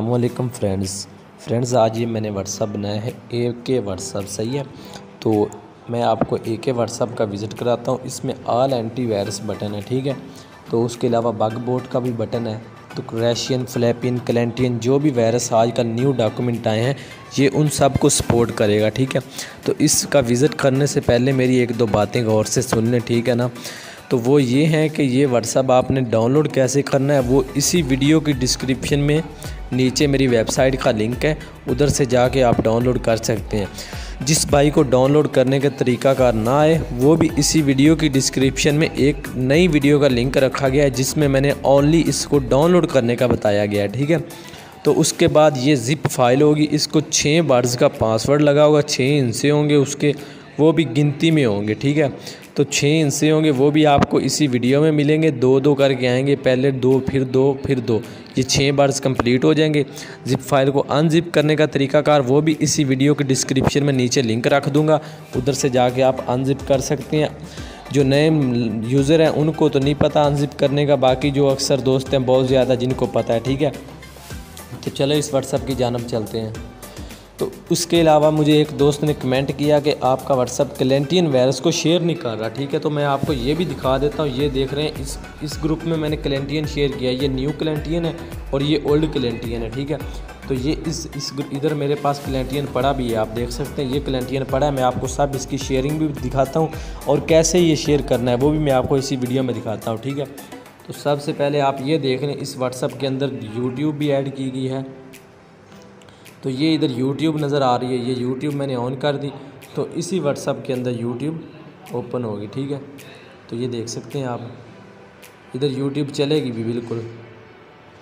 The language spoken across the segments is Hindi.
वालेकुम फ्रेंड्स। फ्रेंड्स, आज ये मैंने व्हाट्सअप बनाया है ए के व्हाट्सअप सही है? तो मैं आपको ए के व्हाट्सअप का विज़िट कराता हूँ। इसमें ऑल एंटी वायरस बटन है, ठीक है? तो उसके अलावा बग बोर्ड का भी बटन है तो क्रैशियन फ्लैपिन क्लेंटियन जो भी वायरस आज का न्यू डॉक्यूमेंट आए हैं, ये उन सबको सपोर्ट करेगा, ठीक है? तो इसका विज़िट करने से पहले मेरी एक दो बातें गौर से सुन लें, ठीक है ना? तो वो ये हैं कि ये व्हाट्सअप आपने डाउनलोड कैसे करना है, वो इसी वीडियो की डिस्क्रिप्शन में नीचे मेरी वेबसाइट का लिंक है, उधर से जाके आप डाउनलोड कर सकते हैं। जिस भाई को डाउनलोड करने का तरीक़ाकार ना आए, वो भी इसी वीडियो की डिस्क्रिप्शन में एक नई वीडियो का लिंक रखा गया है, जिसमें मैंने ओनली इसको डाउनलोड करने का बताया गया है, ठीक है? तो उसके बाद ये ज़िप फ़ाइल होगी, इसको छः बार्स का पासवर्ड लगा होगा छः हिस्से होंगे उसके, वो भी गिनती में होंगे, ठीक है? तो छः हिस्से होंगे, वो भी आपको इसी वीडियो में मिलेंगे। दो दो करके आएँगे, पहले दो, फिर दो फिर दो। ये छः बार्स कंप्लीट हो जाएँगे। ज़िप फ़ाइल को अनजिप करने का तरीकाकार, वो भी इसी वीडियो के डिस्क्रिप्शन में नीचे लिंक रख दूँगा। उधर से जाके आप अनजिप कर सकते हैं। जो नए यूज़र हैं, उनको तो नहीं पता अनजिप करने का। बाकी जो अक्सर दोस्त हैं, बहुत ज़्यादा जिनको पता है, ठीक है? तो चलो इस व्हाट्सअप की जानब चलते हैं। तो उसके अलावा मुझे एक दोस्त ने कमेंट किया कि आपका व्हाट्सअप क्लेंटियन वायरस को शेयर नहीं कर रहा, ठीक है? तो मैं आपको ये भी दिखा देता हूँ, ये देख रहे हैं, इस इस ग्रुप में मैंने क्लेंटियन शेयर किया ये न्यू क्लेंटियन है और ये ओल्ड क्लेंटियन है, ठीक है? तो ये इस इस इधर मेरे पास क्लेंटियन पड़ा भी है, आप देख सकते हैं, ये क्लेंटियन पड़ा है। मैं आपको सब इसकी शेयरिंग भी दिखाता हूँ और कैसे ये शेयर करना है, वो भी मैं आपको इसी वीडियो में दिखाता हूँ, ठीक है? तो सबसे पहले आप ये देख रहे हैं, इस व्हाट्सअप के अंदर यूट्यूब भी ऐड की गई है। तो ये इधर यूट्यूब नज़र आ रही है, ये यूट्यूब मैंने ऑन कर दी तो इसी व्हाट्सअप के अंदर यूट्यूब ओपन होगी, ठीक है? तो ये देख सकते हैं आप। इधर यूट्यूब चलेगी भी बिल्कुल।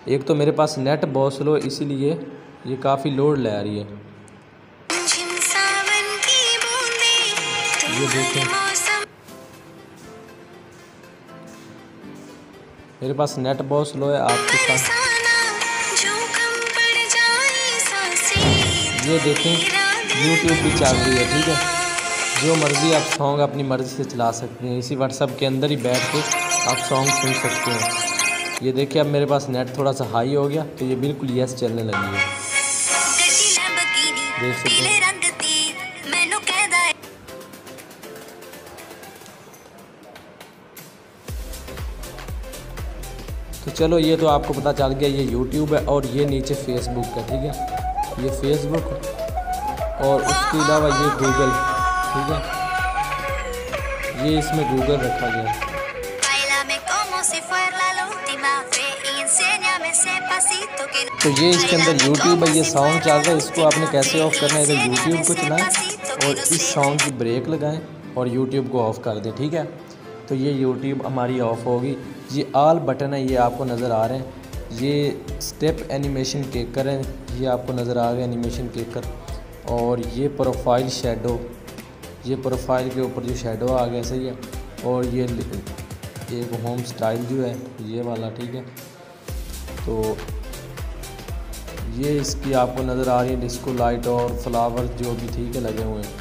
एक तो मेरे पास नेट बहुत स्लो है इसीलिए ये काफ़ी लोड ले आ रही है। ये देखें। मेरे पास नेट बहुत स्लो है, आपके साथ ये देखें यूट्यूब भी चल रही है, ठीक है? जो मर्ज़ी आप सॉन्ग अपनी मर्ज़ी से चला सकते हैं। इसी व्हाट्सअप के अंदर ही बैठ के आप सॉन्ग सुन सकते हैं। ये देखिए, अब मेरे पास नेट थोड़ा सा हाई हो गया तो ये बिल्कुल यस चलने लगी है। देख सकते हैं। तो चलो, ये तो आपको पता चल गया, ये यूट्यूब है और ये नीचे फेसबुक है, ठीक है? ये फेसबुक और उसके अलावा ये गूगल ठीक है? ये इसमें गूगल रखा गया तो ये इसके अंदर यूट्यूब है, ये साउंड चल रहा है, इसको आपने कैसे ऑफ़ करना है, इधर यूट्यूब को चलाएँ और इस साउंड की ब्रेक लगाएँ और यूट्यूब को ऑफ़ कर दें, ठीक है? तो ये यूट्यूब हमारी ऑफ़ होगी। ये आल बटन है, ये आपको नज़र आ रहे हैं। ये स्टेप एनिमेशन केकर है ये आपको नज़र आ गया एनिमेशन केकर और ये प्रोफ़ाइल शेडो ये प्रोफ़ाइल के ऊपर जो शेडो आ गया, सही है? और ये एक होम स्टाइल जो है, ये वाला, ठीक है? तो ये इसकी आपको नज़र आ रही है डिस्को लाइट और फ्लावर जो भी, ठीक है, लगे हुए हैं।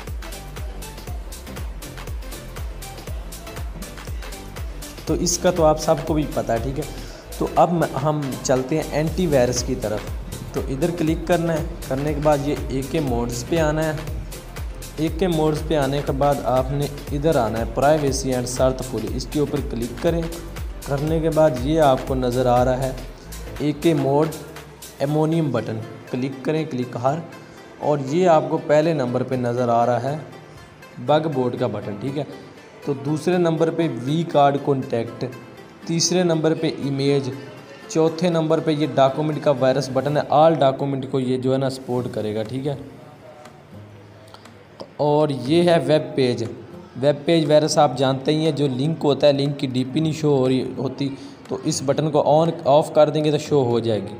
तो इसका तो आप सबको भी पता है, ठीक है? तो अब हम चलते हैं एंटी वायरस की तरफ़। तो इधर क्लिक करना है। करने के बाद ये ए के मोड्स पे आना है। ए के मोड्स पे आने के बाद आपने इधर आना है। प्राइवेसी एंड फुल इसके ऊपर क्लिक करें। करने के बाद ये आपको नज़र आ रहा है। ए के मोड एमोनियम बटन क्लिक करें क्लिक हर। और ये आपको पहले नंबर पे नज़र आ रहा है। बग बोर्ड का बटन ठीक है? तो दूसरे नंबर पे वी कार्ड कॉन्टैक्ट तीसरे नंबर पे इमेज, चौथे नंबर पे ये डॉक्यूमेंट का वायरस बटन है। आल डॉक्यूमेंट को ये जो है ना सपोर्ट करेगा, ठीक है? और ये है web page web page virus आप जानते ही हैं, जो लिंक होता है लिंक की डीपी नहीं शो हो रही होती तो इस बटन को ऑन ऑफ़ कर देंगे तो शो हो जाएगी।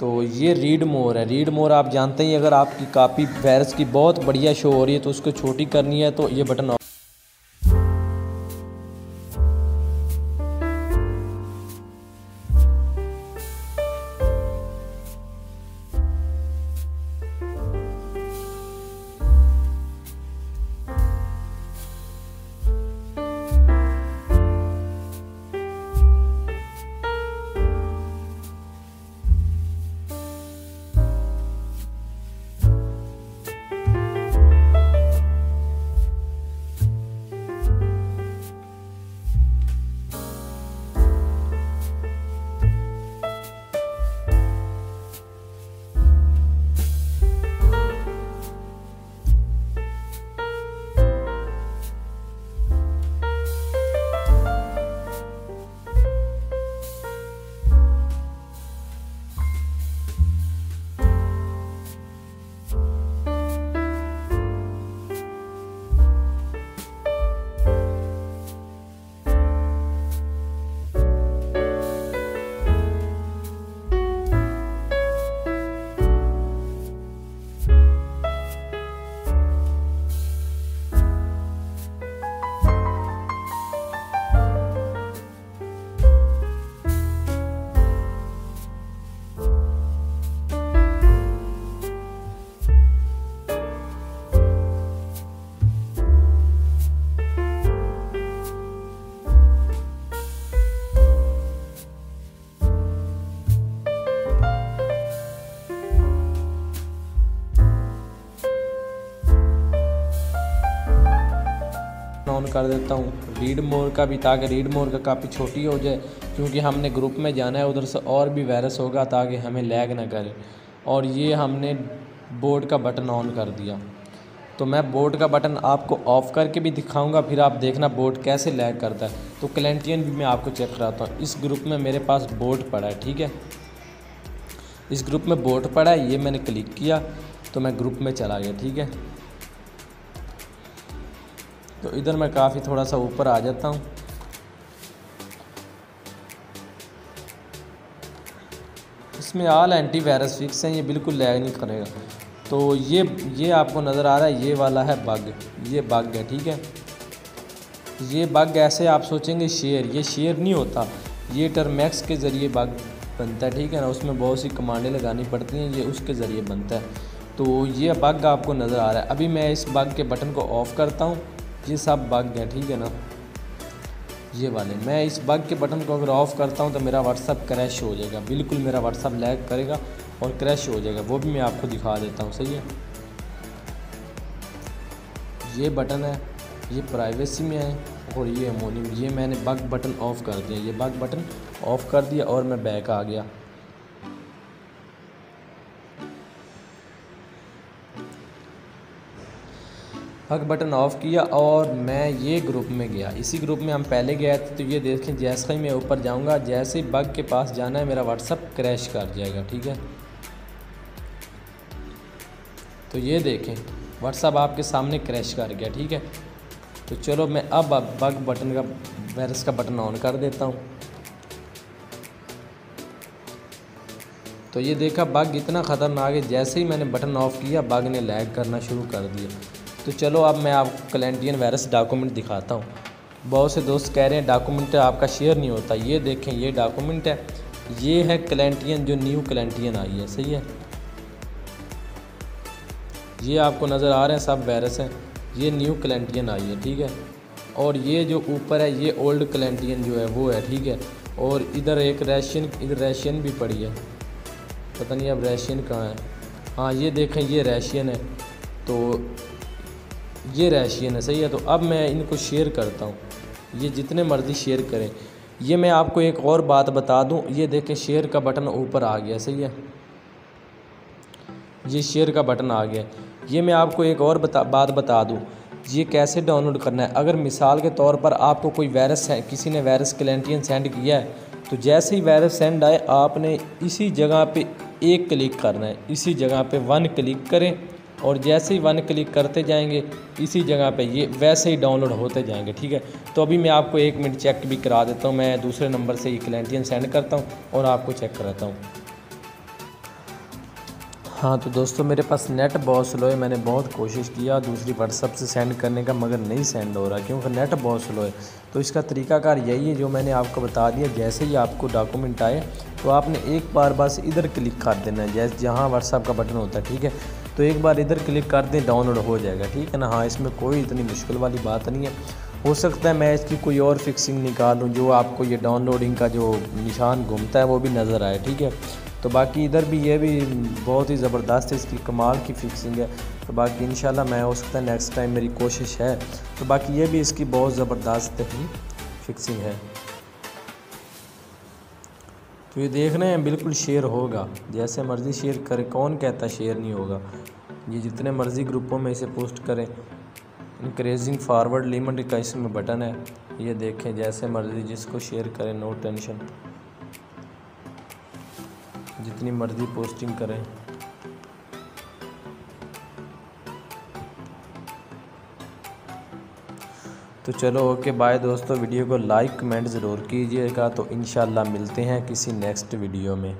तो ये रीड मोर है। रीड मोर आप जानते ही अगर आपकी कापी वायरस की बहुत बढ़िया शो हो रही है तो उसको छोटी करनी है तो ये बटन कर देता हूँ। रीड मोर का भी, ताकि रीड मोर का काफ़ी छोटी हो जाए, क्योंकि हमने ग्रुप में जाना है, उधर से और भी वायरस होगा, ताकि हमें लैग ना करे। और ये हमने बोर्ड का बटन ऑन कर दिया। तो मैं बोर्ड का बटन आपको ऑफ़ करके भी दिखाऊँगा, फिर आप देखना बोर्ड कैसे लैग करता है। तो क्लेंटियन भी मैं आपको चेक कराता हूँ। इस ग्रुप में मेरे पास बोर्ड पड़ा है, ठीक है? इस ग्रुप में बोर्ड पड़ा है, ये मैंने क्लिक किया तो मैं ग्रुप में चला गया, ठीक है? तो इधर मैं काफ़ी थोड़ा सा ऊपर आ जाता हूँ। इसमें ऑल एंटी वायरस फिक्स हैं, ये बिल्कुल लैग नहीं करेगा। तो ये ये आपको नज़र आ रहा है, ये वाला है बग ये बग है, ठीक है? ये बग ऐसे आप सोचेंगे शेयर ये शेयर नहीं होता। ये टर्मैक्स के ज़रिए बग बनता है, ठीक है ना? उसमें बहुत सी कमांडें लगानी पड़ती हैं, ये उसके ज़रिए बनता है। तो ये बग आपको नज़र आ रहा है। अभी मैं इस बग के बटन को ऑफ़ करता हूँ। ये सब बग हैं, ठीक है ना? ये वाले। मैं इस बग के बटन को अगर ऑफ़ करता हूँ तो मेरा व्हाट्सअप क्रैश हो जाएगा। बिल्कुल मेरा व्हाट्सअप लैग करेगा और क्रैश हो जाएगा। वो भी मैं आपको दिखा देता हूँ, सही है? ये बटन है, ये प्राइवेसी में है और ये अमोनियम ये मैंने बग बटन ऑफ़ कर दिया। ये बग बटन ऑफ़ कर दिया और मैं बैक आ गया। बग बटन ऑफ़ किया और मैं ये ग्रुप में गया। इसी ग्रुप में हम पहले गए थे तो ये देखें जैसे ही मैं ऊपर जाऊँगा, जैसे ही बग के पास जाना है, मेरा व्हाट्सअप क्रैश कर जाएगा, ठीक है? तो ये देखें व्हाट्सअप आपके सामने क्रैश कर गया, ठीक है? तो चलो मैं अब बग बटन का वायरस का बटन ऑन कर देता हूँ। तो ये देखा, बग इतना ख़तरनाक है, जैसे ही मैंने बटन ऑफ़ किया, बग ने लैग करना शुरू कर दिया। तो चलो अब मैं आपको क्लेंटियन वायरस डॉक्यूमेंट दिखाता हूँ। बहुत से दोस्त कह रहे हैं, डॉक्यूमेंट आपका शेयर नहीं होता। ये देखें, ये डॉक्यूमेंट है। ये है क्लेंटियन, जो न्यू क्लेंटियन आई है। सही है? ये आपको नज़र आ रहे हैं, सब वायरस हैं। ये न्यू क्लेंटियन आई है, ठीक है? और ये जो ऊपर है, ये ओल्ड क्लेंटियन जो है, वो है, ठीक है? और इधर एक रशियन, इधर रशियन भी पड़ी है। पता नहीं अब रशियन कहाँ है। हाँ ये देखें, ये रशियन है। तो ये रशियन है सही है तो अब मैं इनको शेयर करता हूँ। ये जितने मर्ज़ी शेयर करें। ये मैं आपको एक और बात बता दूँ, ये देखें शेयर का बटन ऊपर आ गया, सही है? ये शेयर का बटन आ गया। ये मैं आपको एक और बता, बात बता दूँ, ये कैसे डाउनलोड करना है? अगर मिसाल के तौर पर आपको कोई वायरस है, किसी ने वायरस क्लेंटियन सेंड किया है तो जैसे ही वायरस सेंड आए, आपने इसी जगह पे एक क्लिक करना है, इसी जगह पे वन क्लिक करें। और जैसे ही वन क्लिक करते जाएँगे, इसी जगह पे ये वैसे ही डाउनलोड होते जाएँगे, ठीक है? तो अभी मैं आपको एक मिनट चेक भी करा देता हूँ, मैं दूसरे नंबर से ये क्लेंटियन सेंड करता हूँ और आपको चेक कराता हूँ। हाँ तो दोस्तों मेरे पास नेट बहुत स्लो है मैंने बहुत कोशिश किया। दूसरी व्हाट्सअप से सेंड करने का, मगर नहीं सेंड हो रहा। क्योंकि नेट बहुत स्लो है तो इसका तरीकाकार यही है, जो मैंने आपको बता दिया। जैसे ही आपको डॉक्यूमेंट आए तो आपने एक बार बस इधर क्लिक कर देना है। जैसे जहाँ व्हाट्सअप का बटन होता है, ठीक है? तो एक बार इधर क्लिक कर दें डाउनलोड हो जाएगा, ठीक है ना? हाँ इसमें कोई इतनी मुश्किल वाली बात नहीं है। हो सकता है मैं इसकी कोई और फिक्सिंग निकालूँ जो आपको ये डाउनलोडिंग का जो निशान घूमता है, वो भी नज़र आए, ठीक है? तो बाकी इधर भी ये भी बहुत ही ज़बरदस्त है, इसकी कमाल की फिक्सिंग है। तो बाकी इन मैं हो सकता है नेक्स्ट टाइम मेरी कोशिश है। तो बाकी ये भी इसकी बहुत ज़बरदस्त ही फिक्सिंग है। तो ये देख रहे हैं, बिल्कुल शेयर होगा। जैसे मर्ज़ी शेयर करें, कौन कहता शेयर नहीं होगा? ये जितने मर्ज़ी ग्रुपों में इसे पोस्ट करें। इंक्रेजिंग फारवर्ड लिमिट का इसमें बटन है। ये देखें, जैसे मर्ज़ी जिसको शेयर करें नो टेंशन जितनी मर्ज़ी पोस्टिंग करें। तो चलो ओके बाय दोस्तों। वीडियो को लाइक कमेंट ज़रूर कीजिएगा। तो इन मिलते हैं किसी नेक्स्ट वीडियो में।